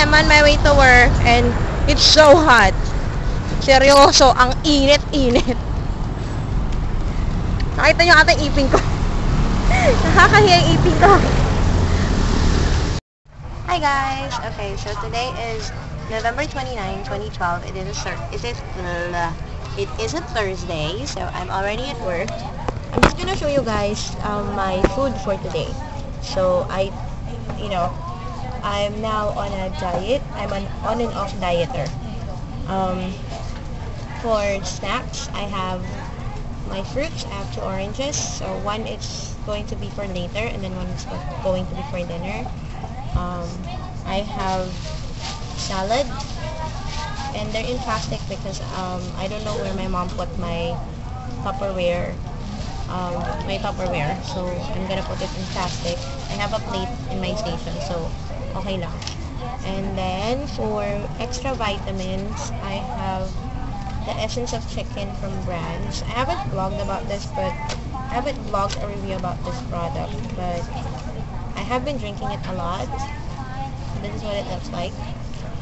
I'm on my way to work and it's so hot. Seryoso, ang init-init. Nakita nyo ata ipin ko. Nakakahiya yung ipin ko. Hi guys! Okay, so today is November 29, 2012. It is a it is it is a Thursday, so I'm already at work. I'm just gonna show you guys um, my food for today. So I, you know, I'm now on a diet. I'm an on and off dieter. Um, for snacks, I have my fruits. I have two oranges. So one is going to be for later, and then one is going to be for dinner. Um, I have salad, and they're in plastic because um, I don't know where my mom put my Tupperware, um, my Tupperware. So I'm gonna put it in plastic. I have a plate in my station, so okay lang. And then for extra vitamins, I have the essence of chicken from brands. I haven't vlogged about this, but I haven't vlogged a review about this product, but I have been drinking it a lot. This is what it looks like.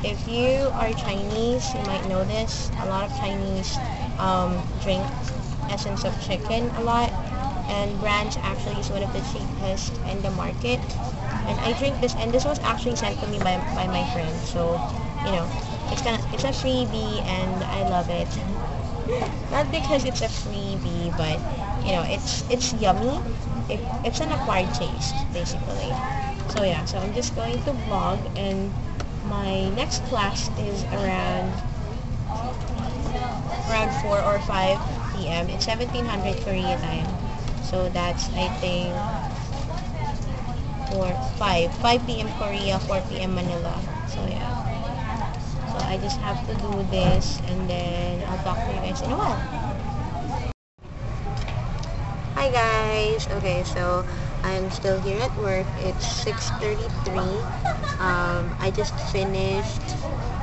If you are Chinese, you might know this. A lot of Chinese um, drink essence of chicken a lot. And brands actually is one of the cheapest in the market. And I drink this, and this was actually sent to me by, by my friend. So, you know, it's kind of it's a freebie, and I love it. Not because it's a freebie, but you know, it's it's yummy. It, it's an acquired taste, basically. So yeah, so I'm just going to vlog, and my next class is around around 4 or 5 p.m. It's 1700 Korea time. So that's, I think, 4, 5. 5 p.m. Korea, 4 p.m. Manila. So yeah. So I just have to do this, and then I'll talk to you guys in a while. Hi guys! Okay, so I'm still here at work. It's 6.33. Um, I just finished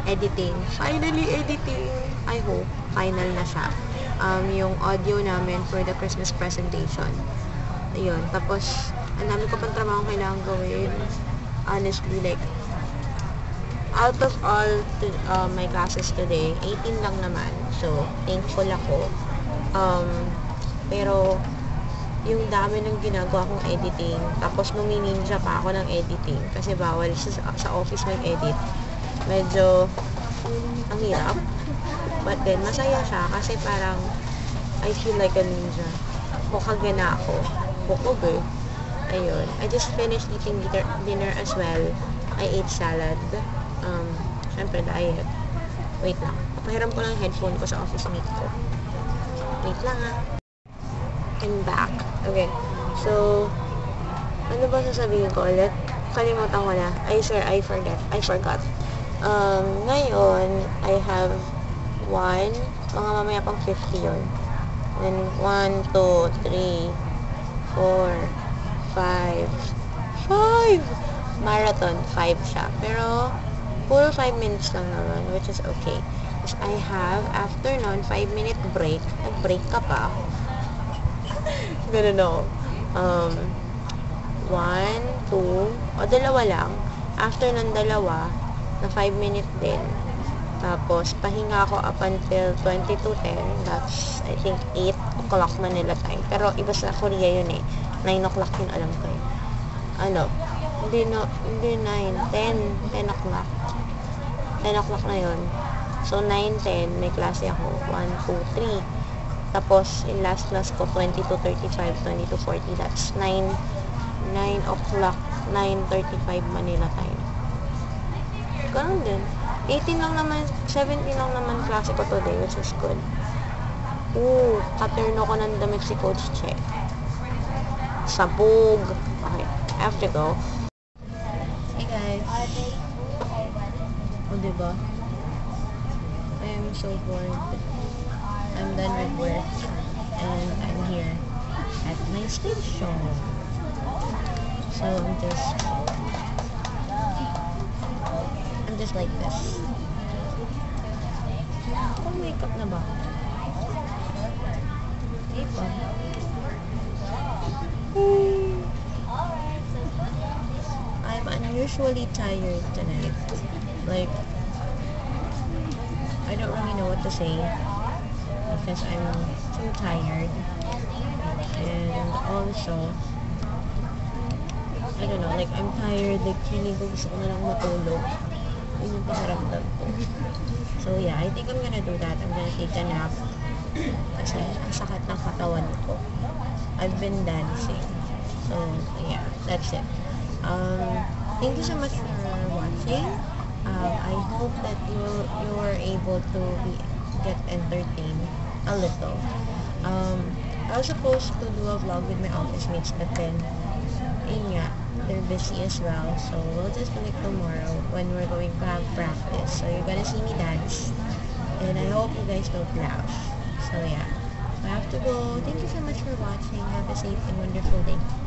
editing. Finally editing! I hope. Final na siya. Um, yung audio namin for the Christmas presentation. Ayun. Tapos, ang dami ko pang trabaho kailangan gawin. Honestly, like, out of all to, uh, my classes today, 18 lang naman. So, thankful ako. Um, pero, yung dami ng ginagawa kong editing. Tapos numininja pa ako ng editing kasi bawal sa, sa office mag-edit. Medyo ang hirap. But then, masaya siya kasi parang I feel like a ninja. Hokage na ako. Hokog eh. Ayun. I just finished eating dinner, dinner as well. I ate salad. Um, syempre diet. Wait lang. Papahiram ko lang headphone ko sa office mate ko. Wait lang ah. I'm back. Okay. So, ano ba sasabihin ko ulit? Kalimutan ko na. I swear, I forget. I forgot. Um, ngayon, I have one, mga mamaya pang 50 yun. Then, 1, 2, 3, 4, 5, 5! Marathon, 5 siya. Pero, puro 5 minutes lang naman, which is okay. Because I have, after nun, 5 minute break. Nag-break ka pa. Ganun no. Um, one, two, o dalawa lang. After ng dalawa, na 5 minute din. Tapos, pahinga ako up until 22.10. That's, I think, 8 o'clock Manila time. Pero, iba sa Korea yun eh. 9 o'clock yun alam ko eh. Ano? Hindi, no, hindi 9. 10. 10 o'clock. 10 o'clock na yun. So, 9, 10, may klase ako. 1, 2, 3. Tapos, in last class ko, 22.35, 22.40. That's 9, 9 o'clock, 9.35 Manila time. Ganun din. 18 lang naman, 17 lang naman klase ko today, which is good. Ooh, katurn ako ng damit si Coach Che. Sabog. Okay, I have to go. Hey guys. Oh, diba? I am so bored. I'm done with work and I'm here at my station. So I'm just just like this. Makeup na ba? I'm unusually tired tonight. Like, I don't really know what to say because I'm too tired. And also, I don't know, like I'm tired, like feeling ko gusto ko na lang matulog. Yun yung pakiramdam ko. So yeah, I think I'm gonna do that. I'm gonna take a nap. Kasi ang sakit ng katawan ko. I've been dancing. So yeah, that's it. Um, thank you so much for watching. Um, I hope that you you were able to be, get entertained a little. Um, I was supposed to do a vlog with my office mates, but then, yun nga, they're busy as well. So, we'll just it tomorrow when we're going to have practice. So, you're gonna see me dance. And I hope you guys don't laugh. So, yeah. I have to go. Thank you so much for watching. Have a safe and wonderful day.